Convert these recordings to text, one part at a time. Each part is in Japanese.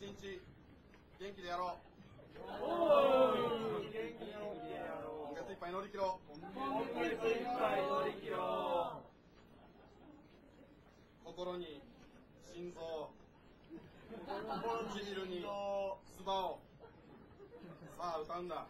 一日元気でやろう。おー元気にやろう。今月いっぱい乗り切ろう。心に心臓唇に唾をさあ歌うんだ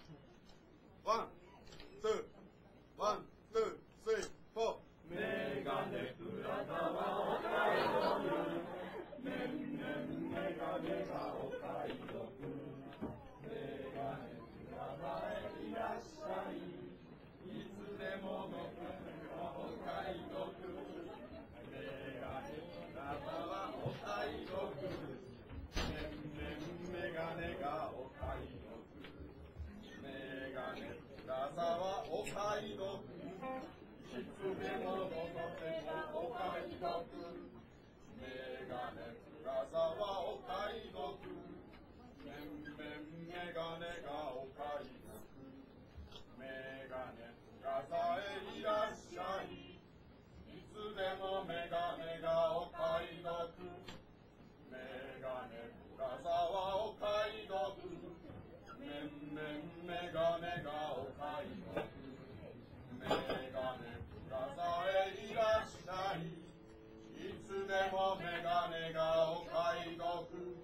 もメガネがお買い得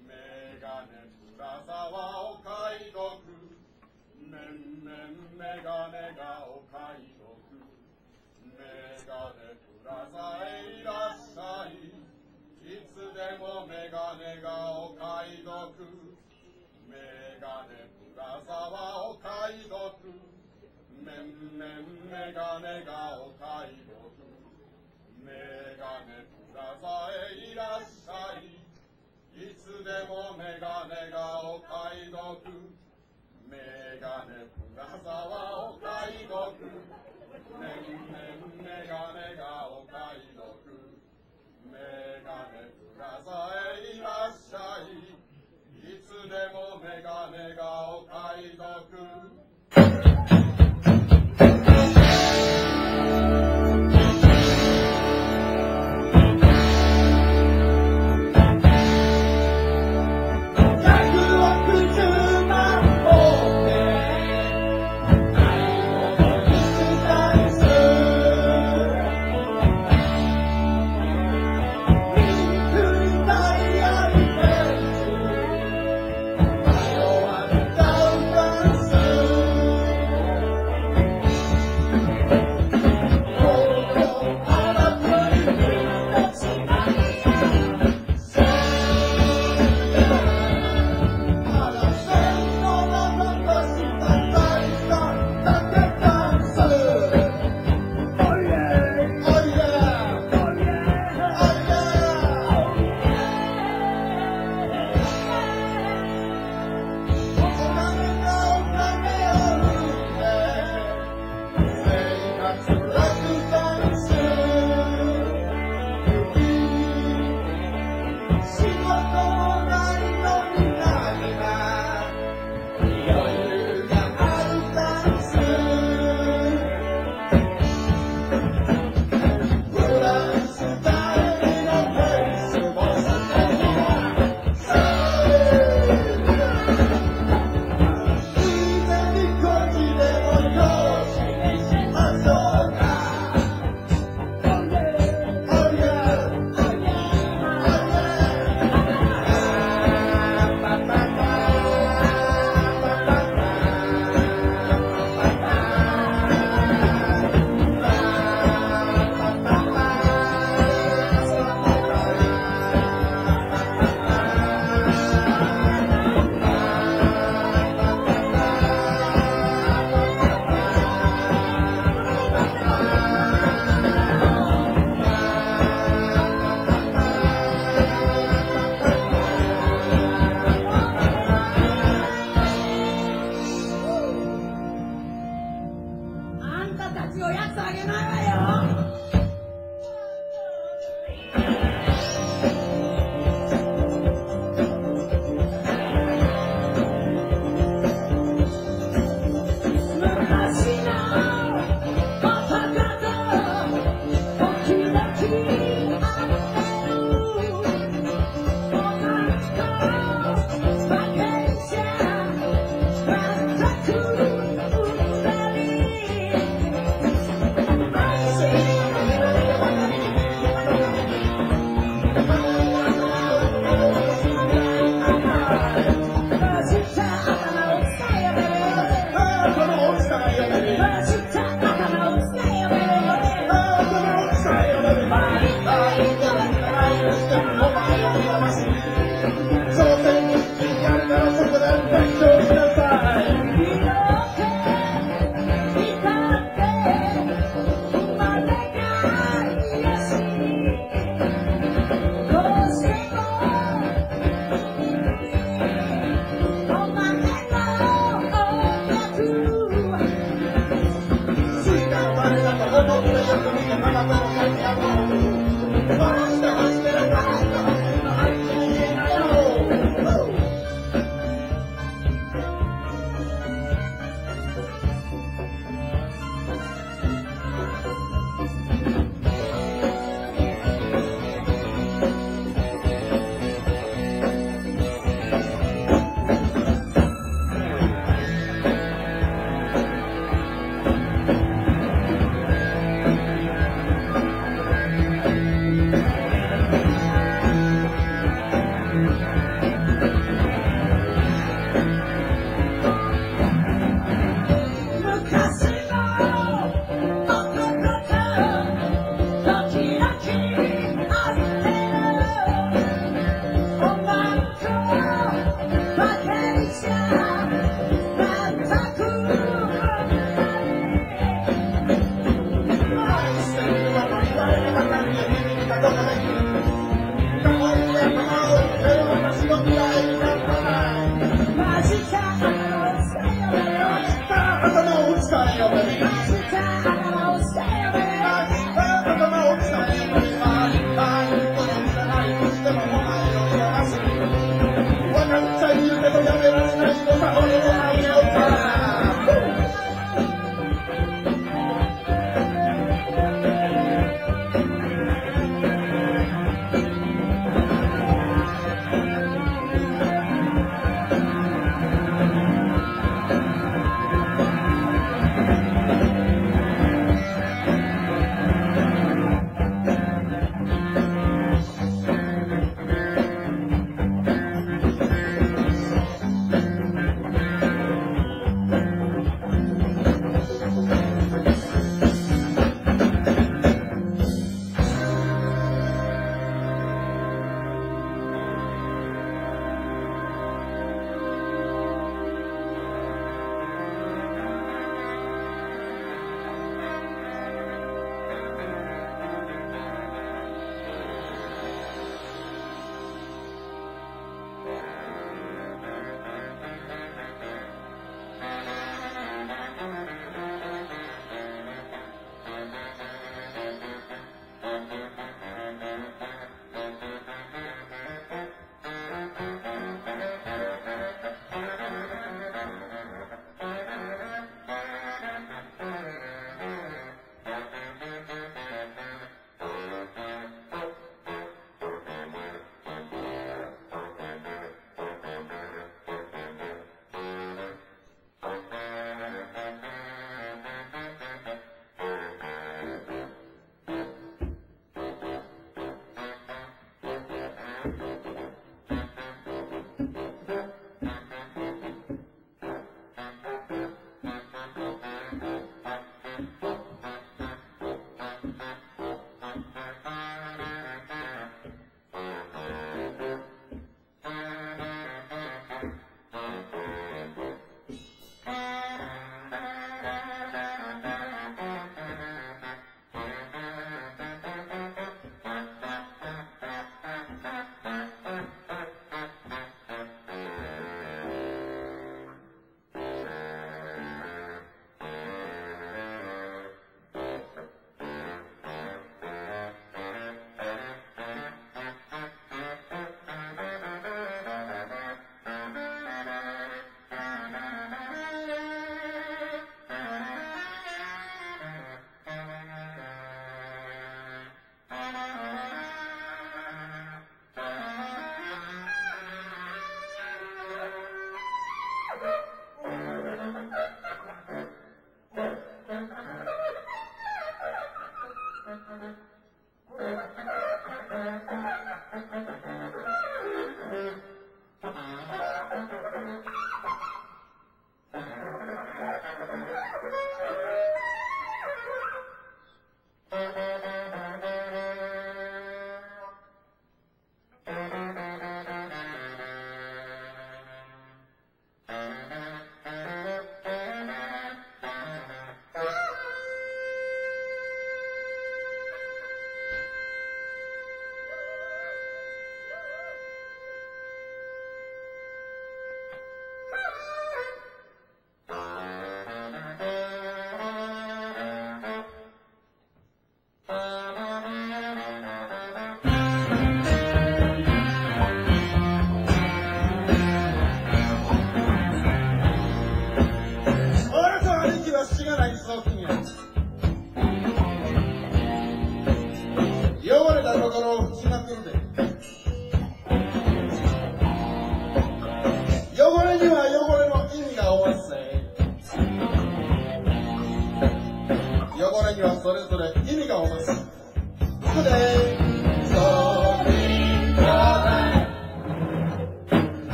メガネプラザはお買い得。メンメンメガネがお買い得。メガネプラザへいらっしゃい。いつでもメガネがお買い得。メガネプラザはお買い得。メンメンメガネがお買い得。メガネプラザへいらっしゃい。いつでもメガネがお買い得。メガネプラザはお買い得。メンメンメガネがお買い得。メガネプラザへいらっしゃい。いつでもメガネがお買い得。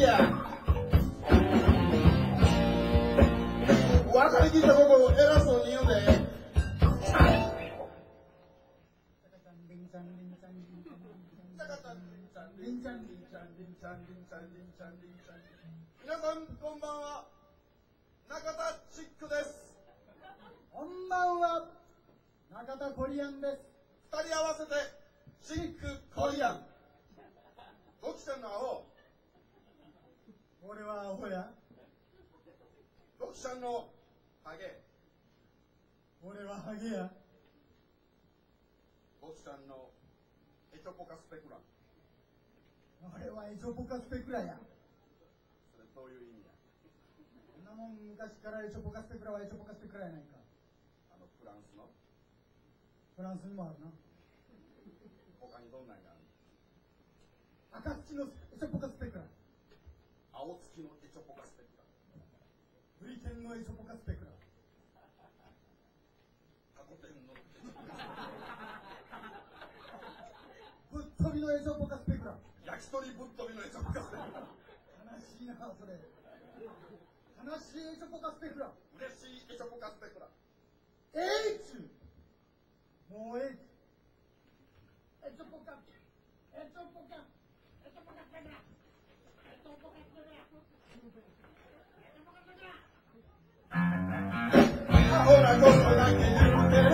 や。分かりきったことを偉そうに言うで。皆さんこんばんは。中田チックです。こんばんは。中田コリアンです。二人合わせてチックコリアン。どっちさんのアホ俺はアホや。どっちさんのハゲ俺はハゲや。どっちさんのエチョコカスペクラン俺はエチョポカスペクラや。それどういう意味やこんなもん昔からエチョポカスペクラはエチョポカスペクラやないか。あのフランスの？フランスにもあるな。他にどんなんがある赤土のエチョポカスペクラ。青月のエチョコカスペクランブリテンのエチョポカスペクラ。タコ天のエチョコカスぶっ飛びのエチョポカスペクラ。焼き鳥ぶっ飛びのエチョコカスペクラン悲しいな、それ。悲しいエチョポカスペクラ。嬉しいエチョコカスペクランえいちゅうもうえいちゅうエチョポカエチョポカエチョポカスペクラエチョポカスペクラアホなことだけ言うてる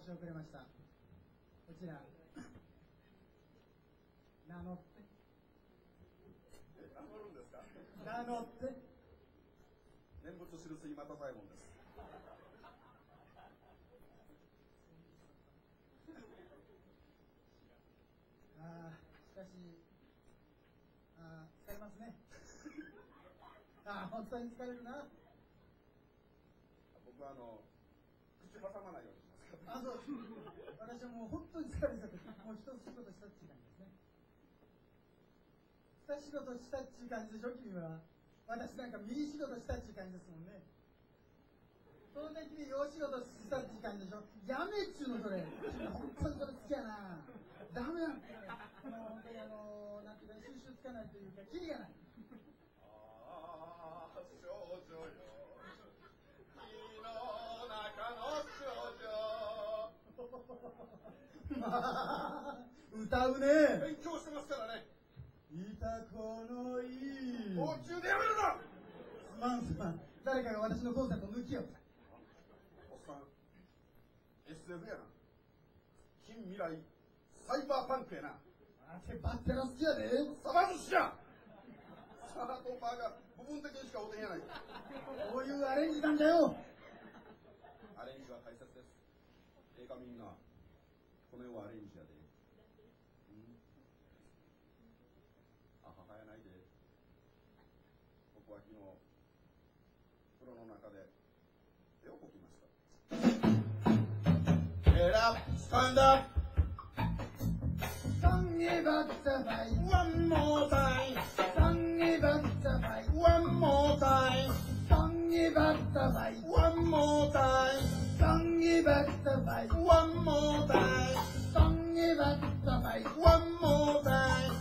申し遅れました。ああ、本当に疲れるな。僕はあの口挟まないようにしますあ、そう。私はもう本当に疲れちゃって、もう一つ仕事したっていう感じですね。二仕事したっていう感じでしょ、君は。私なんか右仕事したっていう感じですもんね。当然君、洋仕事したっていう感じでしょ。やめっちゅうの、それ。君本当にそれ好きやな。ダメなんだよ。もう本当にあの、なんていうか、収集つかないというか、キリがない。歌うね。勉強してますからねいたこのいい。もう中でやめるなすまんすまん。誰かが私のコンサート抜きよ。おっさん SF やな近未来サイバーパンクやなあてバッテラ好きやで。サバ寿司やサラとバーが部分的にしかおてんやないかこういうアレンジなんだよ。アレンジは大切ですええかみんなこの世はアレンジやでうんあははやないで僕は昨日風呂の中で絵を描きました Get up, stand up. Don't give up the fight. One more time. Don't give up the fight. One more time. Don't give up the light One more time. Don't give up the light One more time. Don't give up the light One more time.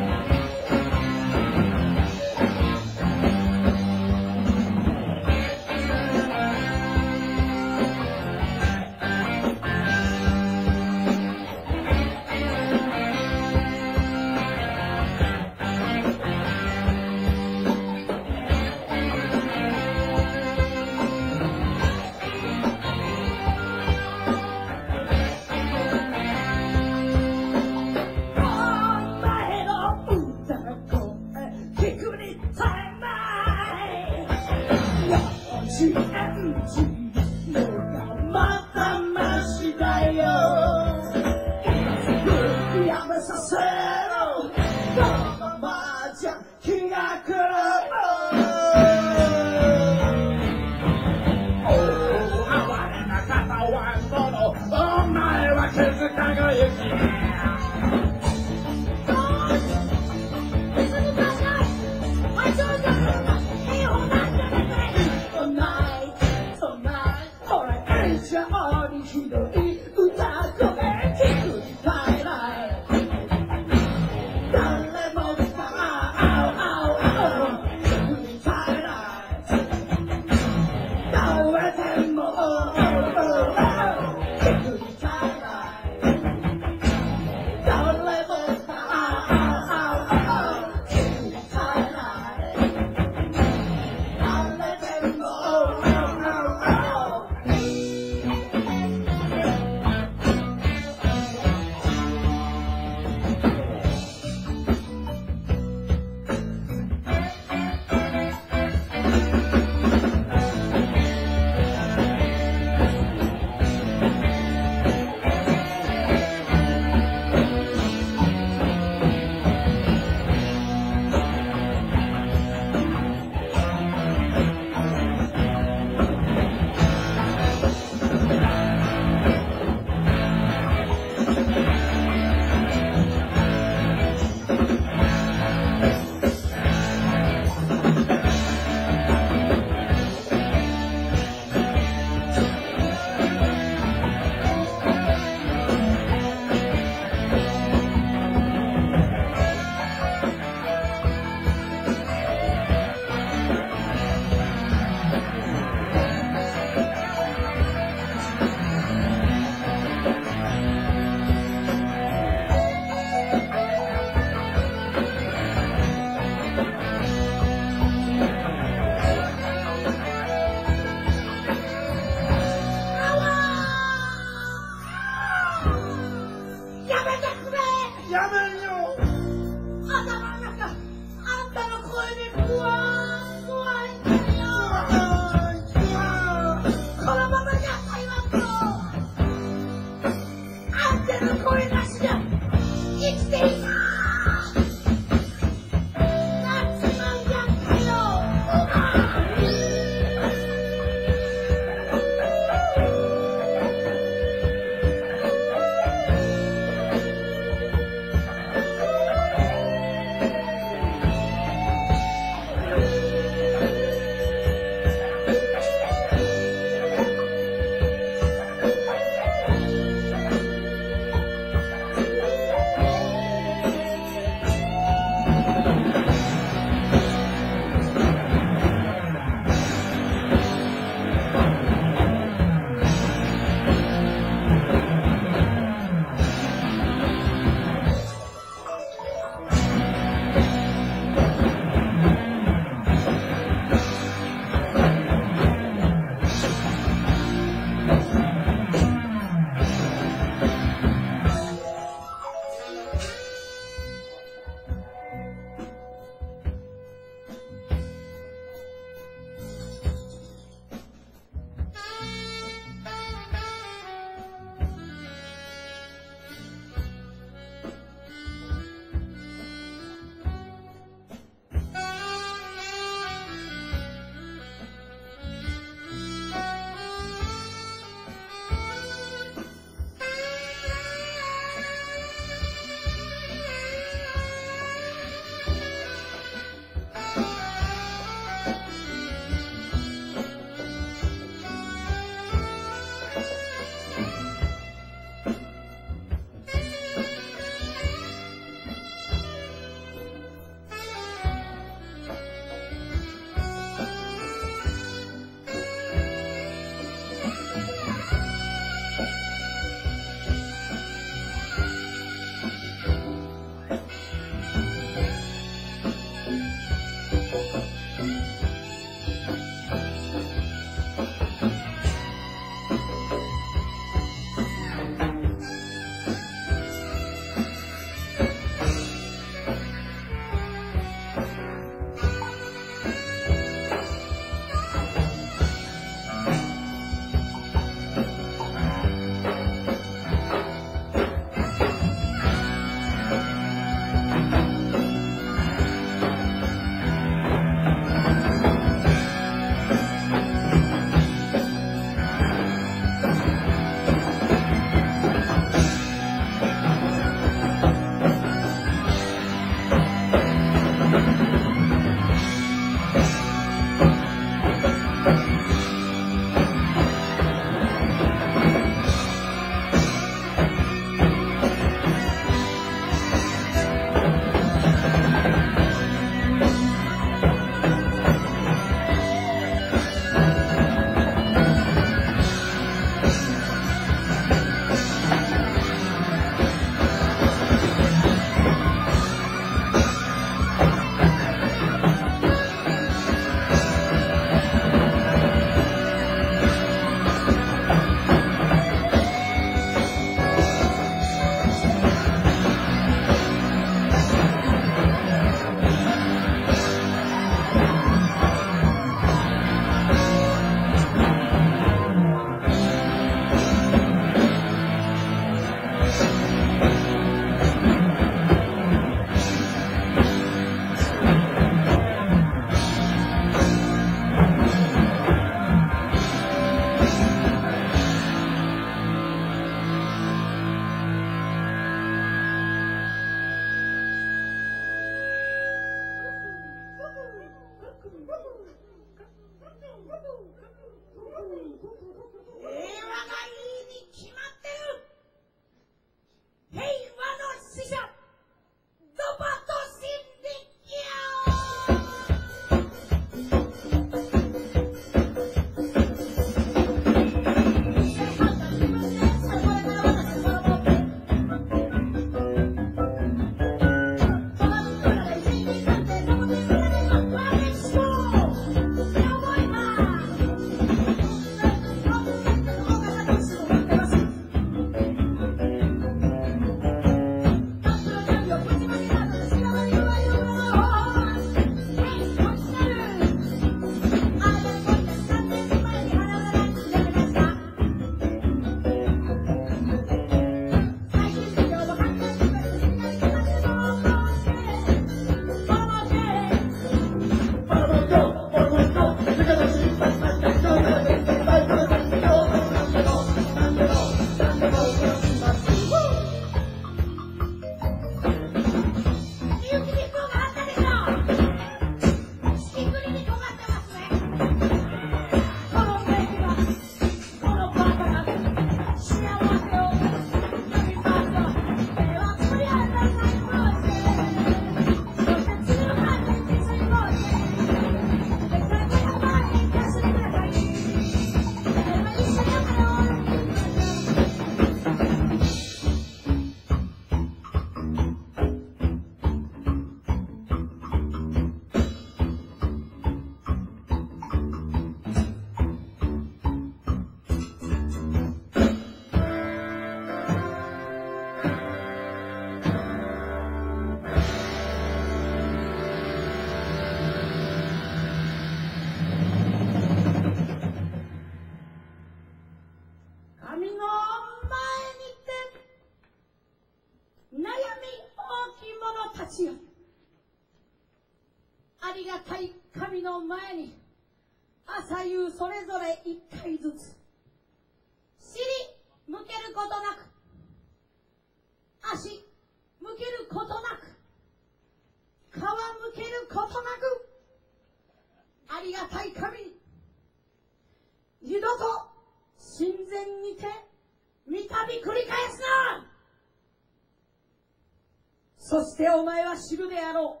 知るであろ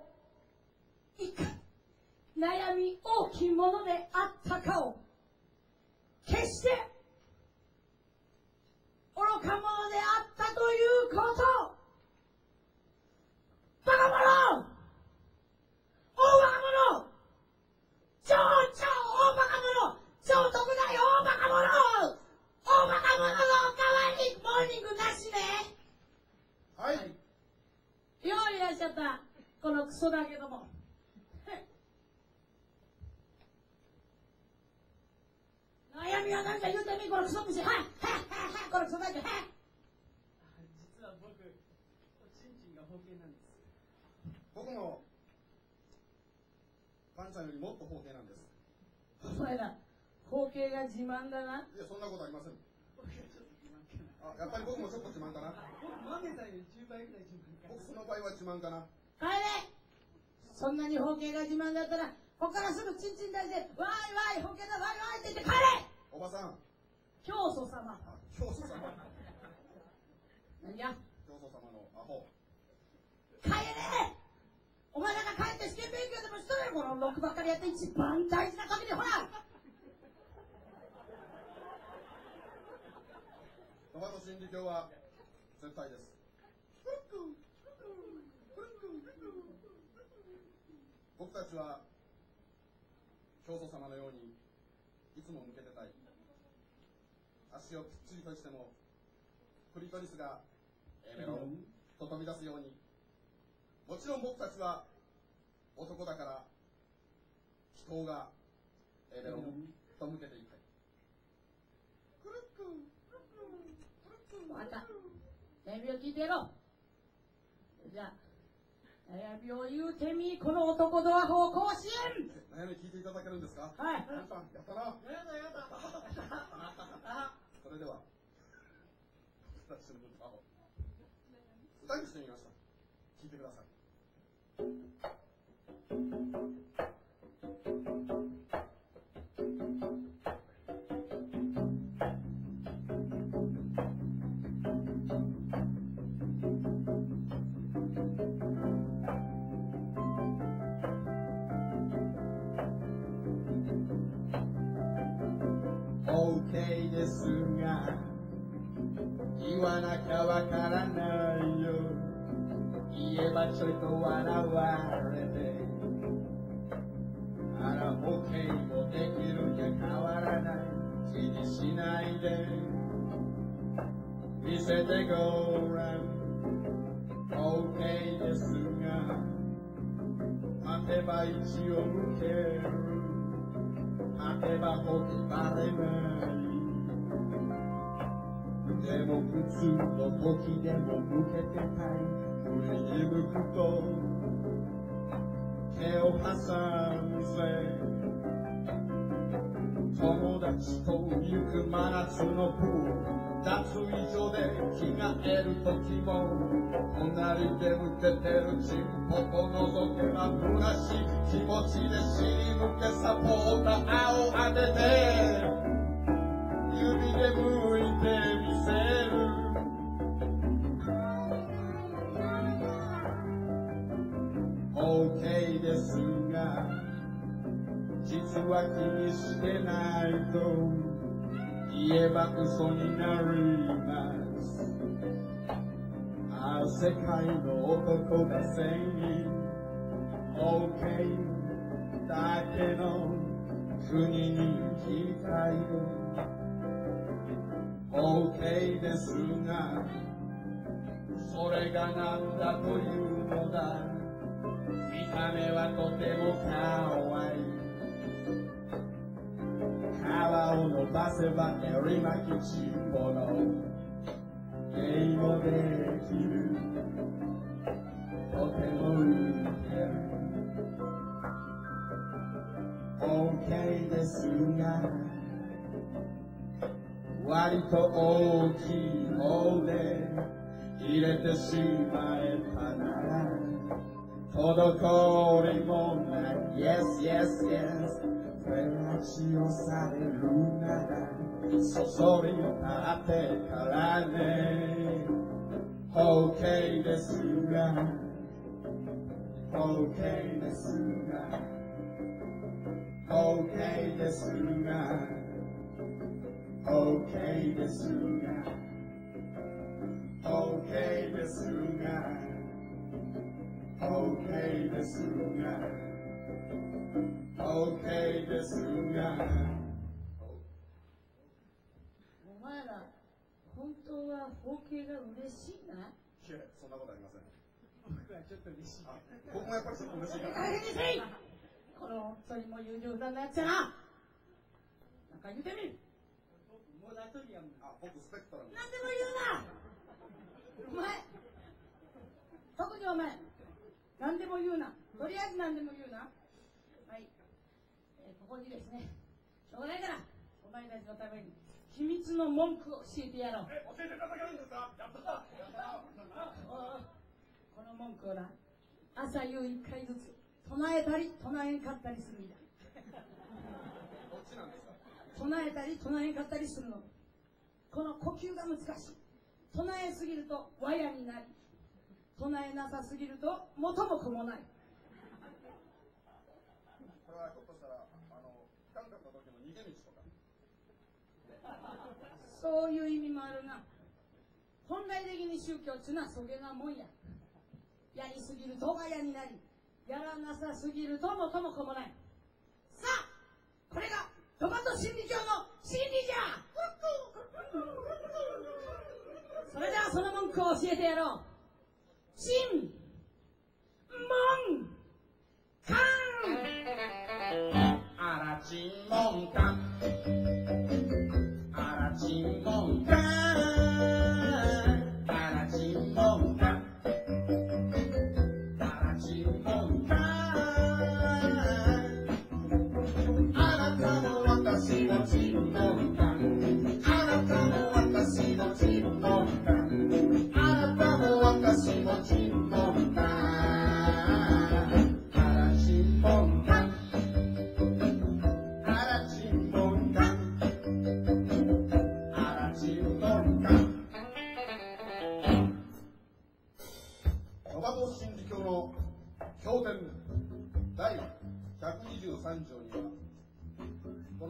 う。いかに悩み大きいものであったかを決して愚か者であったということバカ者大バカ者超超大バカ者超特大大バカ者大バカ者の代わりモーニングなしねはい。よういらっしゃったこのクソだけども悩みは何か言うてみこのクソ虫はいはいはいはいこのクソだけはい実は僕、ちんちんが包茎なんです。僕も、パンちゃんよりもっと包茎なんです。お前ら包だないや、そんなことありません。あ、やっぱり僕もちょっと自慢かな。僕、マメさんより10倍ぐらい自慢かな。僕その場合は自慢かな。帰れそんなに包茎が自慢だったらここからすぐチンチン出してわーいわーい包茎だわーいわーいって言って帰れおばさん、教祖様あ、教祖様。何や教祖様のアホ。帰れお前らが帰って試験勉強でもしとれこのロックばっかりやって一番大事な時にほらトマト真理教は絶対です。僕たちは教祖様のようにいつも向けてたい。足をぴっちりとしてもクリトリスがエメロンと飛び出すようにもちろん僕たちは男だから人がエメロンと向けていたい。わかった悩みを聞いてやろう。じゃあ悩みを言うてみこの男ドア法甲子園。悩み聞いていただけるんですか？はい。パンさんやったな。やだやだ。あ、それでは私の歌を歌にしてみました。聞いてください OK ですが言わなきゃわからないよ。言えばちょいと笑われてあら OK もできるじゃ変わらない。気にしないで。見せてごらん。OK ですが待てば一を向ける。待てば僕バレない。でも普通の時でも向けてたい振り向くと手を挟むぜ友達と行く真夏のプール脱衣所で着替える時も隣で向けてるチンポと覗けば虚しい気持ちで尻向けサポーターを当てて。指で向いてみせる。OK ですが実は気にしてないと言えば嘘になります。ああ世界の男が全員 OK だけの国に行きたい。OK ですがそれが何だというのだ。見た目はとても可愛いい。皮を伸ばせば襟巻きちんぽの芸もできる。とてもウケる OK ですが割と大きい方で入れてしまえたなら滞りもない。Yes, yes, yes プレッシをされるならそそり立ってからね。OK ですが。OK ですが。OK ですが。OK ですが OK ですが OK ですが OK ですがお前ら、本当は包茎が嬉しいな？いやそんなことありません。僕はちょっと嬉しい。あ僕もやっぱりちょっと嬉しいか大な変にせい。この本当にもう優柔不断な。やつやな。なんか言うてみる。もう出しときやもん。あ僕スペクトラム何でも言うなお前特にお前何でも言うな。とりあえず何でも言うな。はい、えーここにですねしょうがないからお前たちのために秘密の文句を教えてやろう。え、教えていただけるんですか？やったやったこの文句をな朝夕一回ずつ唱えたり唱えんかったりするんだ。どっちなんですか？唱えたり唱えんかったりするの。この呼吸が難しい。唱えすぎると和やになり。唱えなさすぎると元も子もない。これはひょっとしたらあの聞かんかった時の逃げ道とか。そういう意味もあるな。本来的に宗教っていうのはそげなもんや。やりすぎると和やになり。やらなさすぎると元も子もない。さあこれがトマト心理教の心理じゃ。それではその文句を教えてやろう。心門勘あらちんもんかあらちんもんかん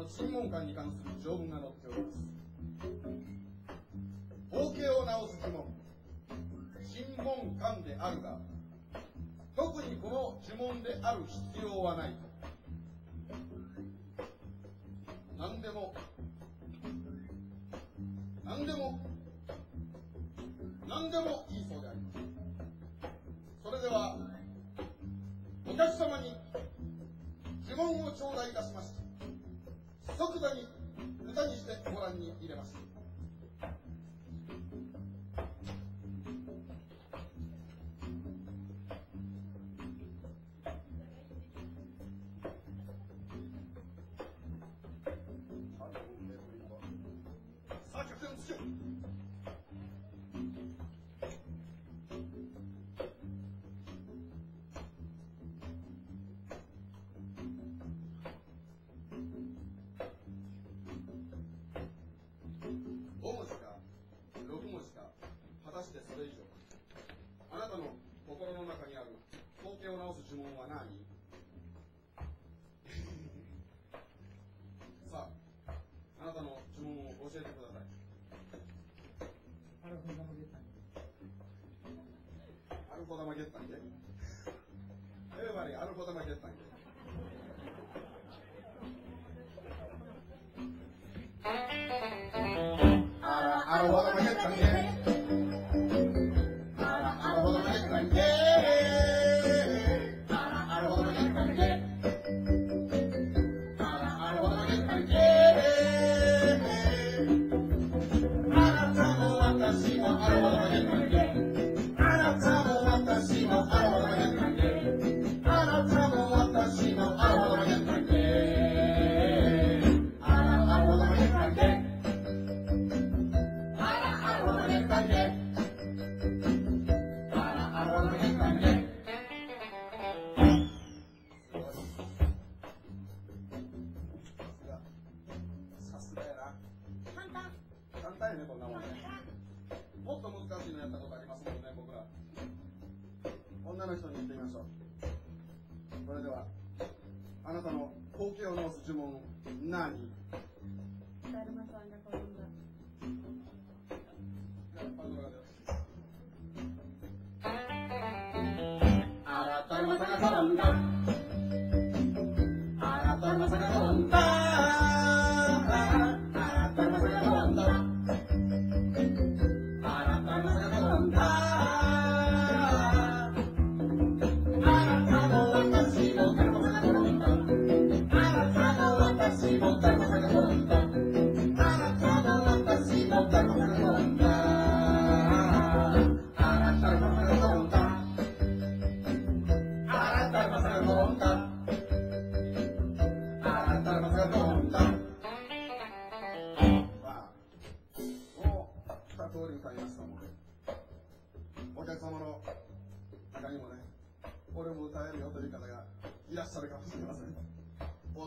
この鎮門館に関する条文が載っております。包茎を直す呪文。鎮門館であるが特にこの呪文である必要はない。何でも何でも何でもいいそうであります。それではお客様に呪文を頂戴いたしました即座に歌にしてご覧に入れます。アルフ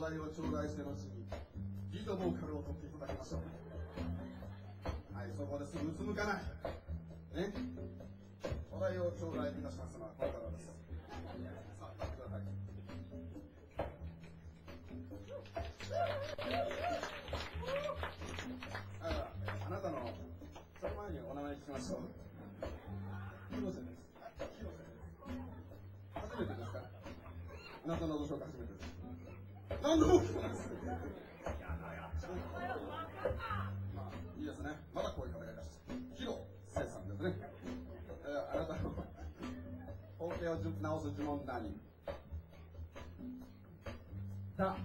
題を頂戴して後に、リードボーカルを取っていただきましょう。はい、そこですぐうつむかない。ね。お題を頂戴いたしますのはこの方です。さあ、立ってください。ああなたの、その前にお名前聞きましょう。広瀬です。広瀬です。初めてですか？あなたのご紹介初何度も聞きます。まあ、いいですね。まだこういう方がいらっしゃる。広瀬さんですね。えーあなたの、統計を直す呪文何？だ。だ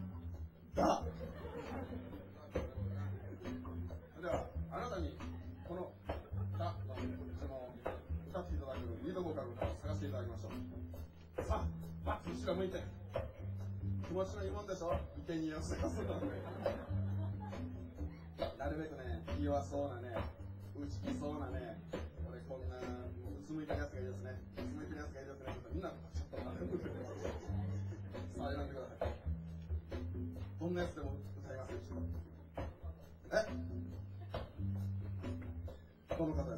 そうなね、打ち気そうなね、俺こんな、もううつむいてるやつがいいですね。うつむいてるやつがいいですね。みんな、ちょっと待ってくだ。さい。さあ、選んでください。どんなやつでも歌いますよ、え？この方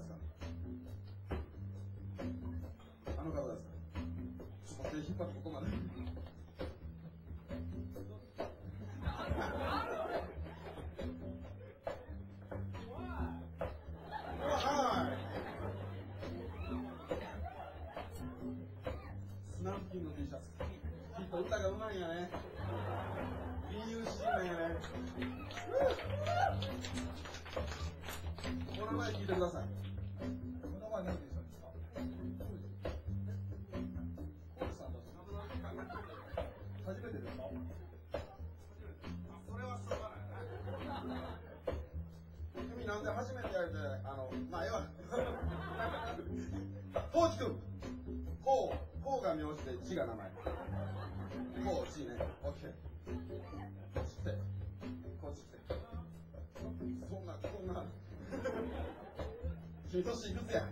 君年いくつや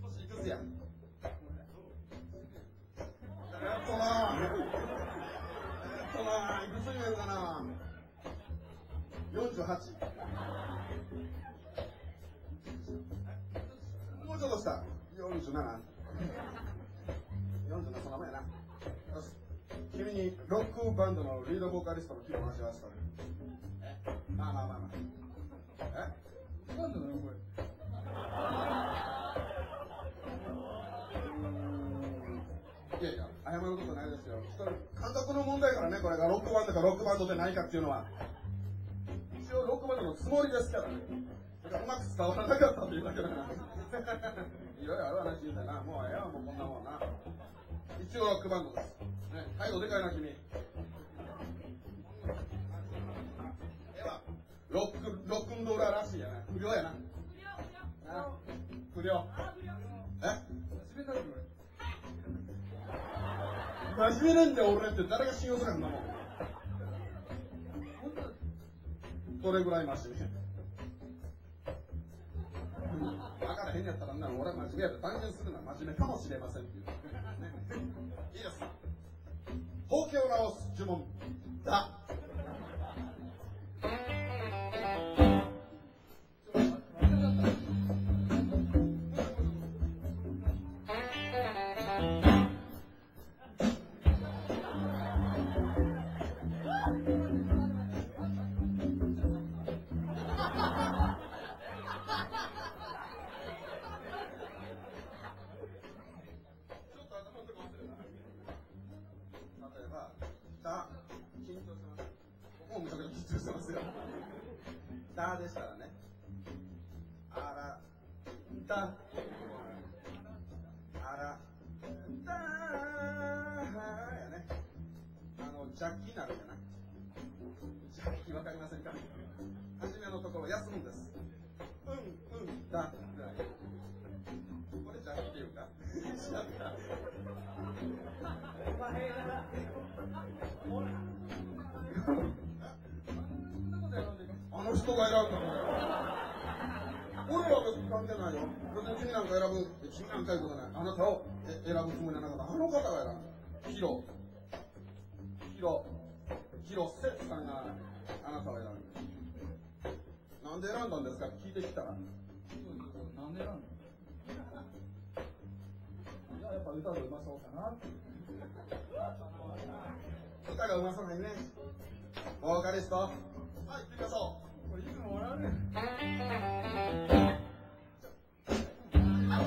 年いくつやえっとなえっとないくつになるかな48もうちょっとした47 47そんなもやなよし君にロックバンドのリードボーカリストの気を話しましたえまあまあまあまあえなんでだよ、これ。いやいや、謝ることないですよ。一人、監督の問題からね、これがロックバンドかロックバンドでないかっていうのは。一応ロックバンドのつもりですからね。だからうまく伝わらなかったっていうだけだから。いろいろある話だな。もうええわ、もうこんなもんな。一応ロックバンドです。ね、態度でかいな、君。ええわ。ロック、ロックンローラーらしいやな。不良やな。な不良。え？真面目になるこれ。真面目なんだよ、俺って。誰が信用するんだもん。本当どれぐらい真面目分からへんやったらな俺は真面目やって断言するのは真面目かもしれませんっていう、ね、いいです。か法家を直す呪文。だだか選ぶ、君なんかいことない。あなたを選ぶつもりはなかった。あの方が選んだ。ヒロ。ヒロ。広瀬さんがあなたを選んだ。なんで選んだんですかって聞いてきたら。なんでなんのいや、やっぱ歌がうまそうかなって。歌がうまそうなイメージ。ボーカリスト。はい、行ってみましょう。これいつも笑うね。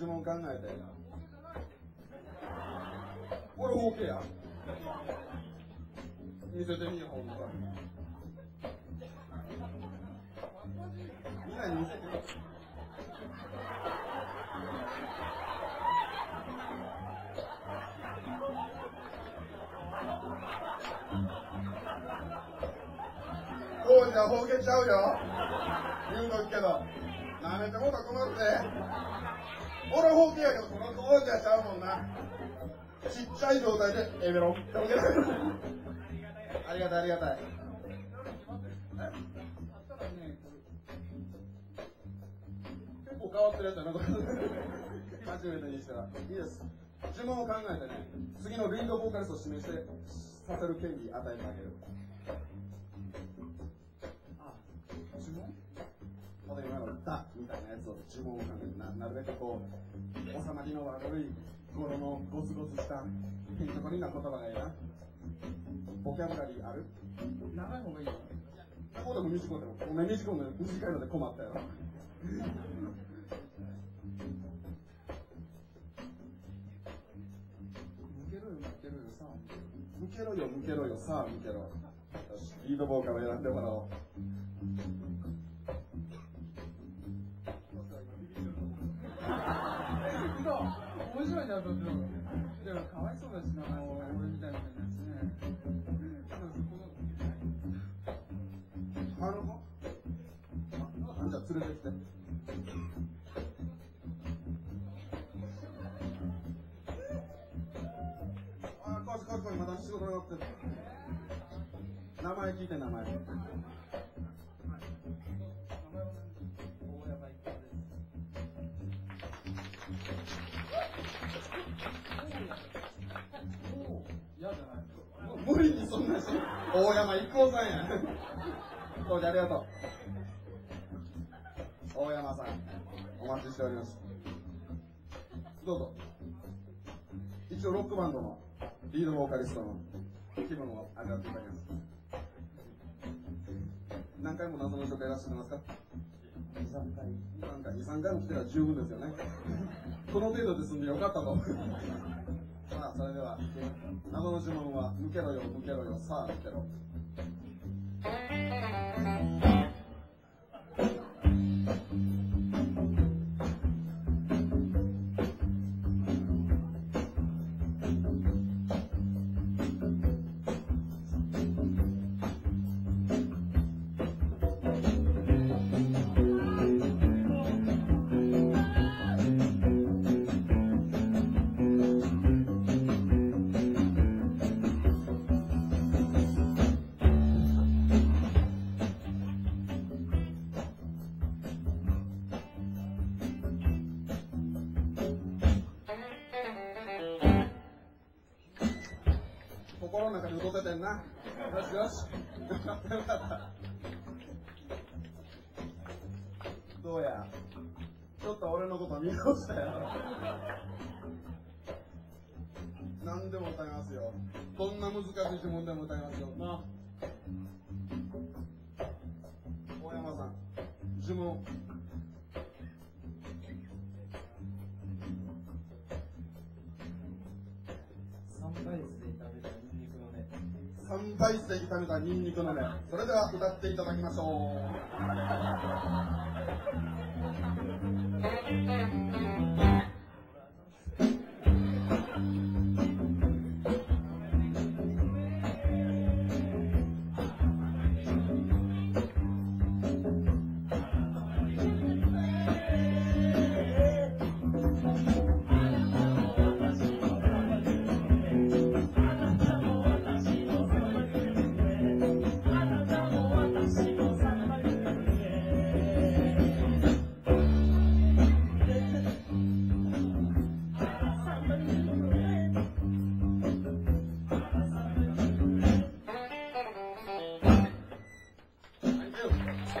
呪文考えて。俺包茎や。見せてみよ、ほんま。みんなに見せてよ。こうじゃ包茎ちゃうよ。言うとくけど。なめてもうたら困るで。俺は包茎やけど、この当時はちゃうもんな。ちっちゃい状態で、えべろ。ありがたい、ありがたい。結構変わってるやつやな、これ。初めてにしたら。いいです。呪文を考えてね、次のリードボーカリストを指名して、させる権利与えてあげる。例えば今の、だみたいなやつを呪文を考えてな、なるべくこう、収まりの悪い、語呂のゴツゴツした、ピンとこりな言葉がええな。ボキャブラリーある長い方がいいよ。こうでも短いでも、ごめん、短いの短いので困ったよ。向けろよ、向けろよ、さ。向けろよ、向けろよ、さあ向けろ。よし、リードボーカルを選んでもらおう。面白いな、とっても。でも、かわいそうだしな、俺みたいなね。ただ、そこの、あのあじゃあ連れてきて。あ、こいこいこい、まだ仕事がってる。名前聞いて、名前。大山一行さんや。当時ありがとう。大山さん、お待ちしております。どうぞ。一応ロックバンドのリードボーカリストの気分を味わっていただきます。何回も謎の紹介いらっしゃいますか二三回。2、3回、2、3回も来てたら十分ですよね。この程度で済んでよかったと。さあ、それでは、謎の呪文は、向けろよ、向けろよ、さあ、向けろ。何でも歌いますよ。どんな難しい呪文でも歌いますよ。な。大山さん、呪文。三倍数で食べたニンニクのね。三倍ステーキ食べたニンニクのね。それでは歌っていただきましょう。そ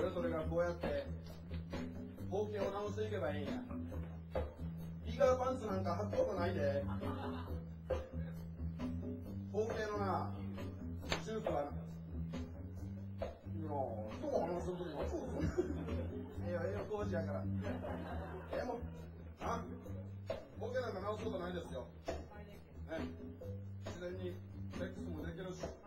れぞれがこうやって冒険を直していけばいいんや。ビガーパンツなんか履くことないで。冒険のな、シューズはな、いやどう話すんのええよ、ええよ、コーチやから。ええもん、あ冒険なんか直すことないですよ。ね、自然にセッ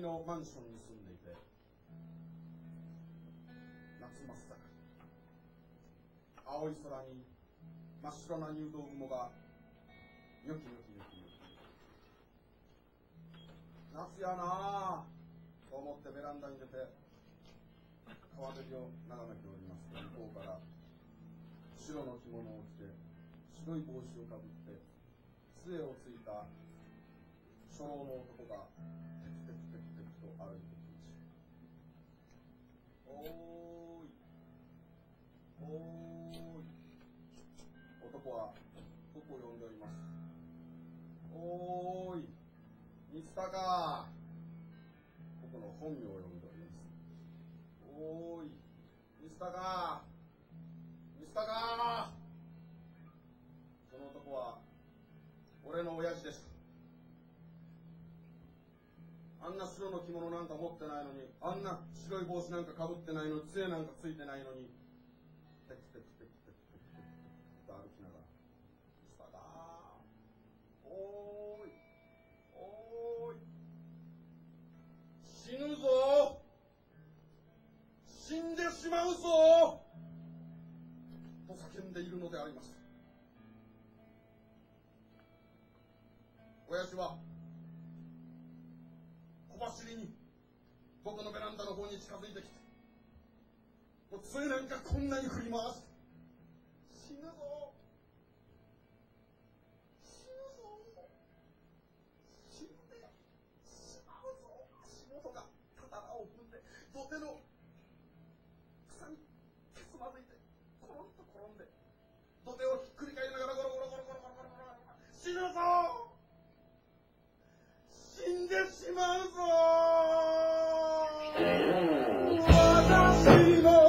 のマンションに住んでいて夏真っ盛り。青い空に真っ白な入道雲がニョキニョキニョキニョキ。夏やなあと思ってベランダに出て川べりを眺めております。と向こうから白の着物を着て白い帽子をかぶって杖をついた初老の男が歩い。てきましたおーい。おーい。男は僕を呼んでおります。おーい。三坂僕の本名を呼んでおりますおーい三坂三坂その男は俺の親父でしたあんな白の着物なんか持ってないのにあんな白い帽子なんかかぶってないのに杖なんかついてないのにテクテクテクテクテクテクテクと歩きながら「さだおーいおーい死ぬぞ死んでしまうぞ!」と叫んでいるのであります親父は小走りに僕のベランダの方に近づいてきてもう杖なんかこんなに振り回して死ぬぞ死ぬぞ死んでしまうぞ足元が刀を踏んで土手の草にけつまずいてコロンと転んで土手をひっくり返りながらゴロゴロゴロゴロゴロゴロゴロ死ぬぞ死んでしまうぞ私の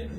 い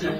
师，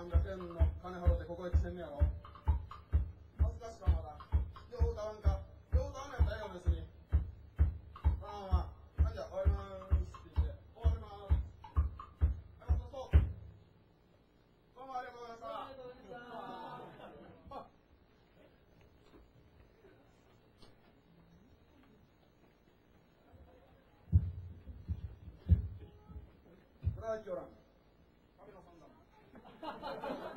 何百円の金払ってここへ来てんねやろ恥ずかしかまだよう歌わんかよう歌わんやったらええよ別にまあまあじゃ終わりますって言って終わりますありがとうどうもありがとうござい。ましたありがとうございましたラ Ha ha ha!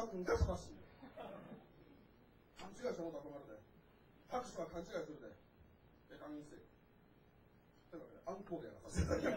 長谷川君が正し勘違いしたもうたら困るで拍手は勘違いするでええ勘にせえというわけでアンコールやらさせていた